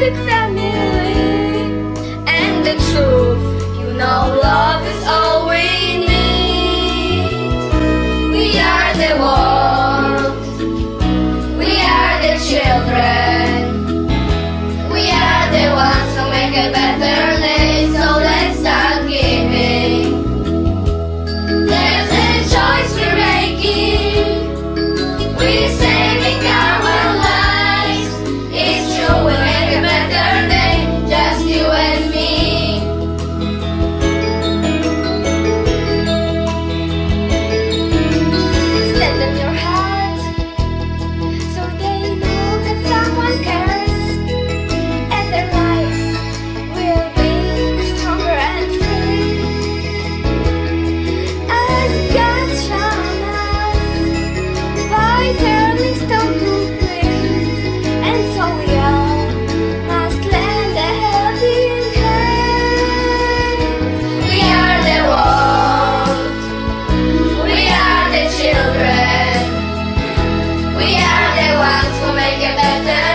perfect family and the truth. You know love is all. We are the ones who make it better.